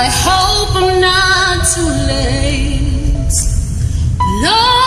I hope I'm not too late. Lord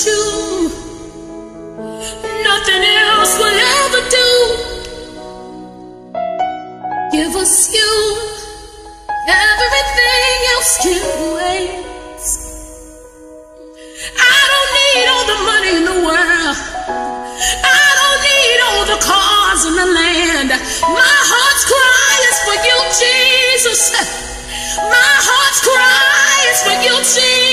you. Nothing else will ever do. Give us you. Everything else. I don't need all the money in the world. I don't need all the cars in the land. My heart's for you, Jesus. My heart's cry is for you, Jesus.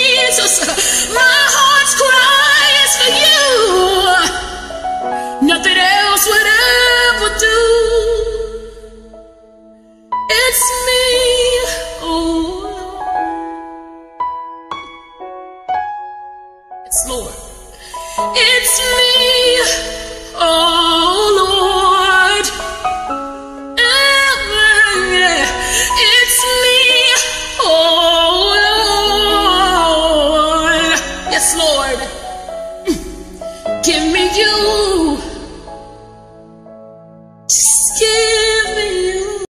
It's me, oh It's Lord. It's me,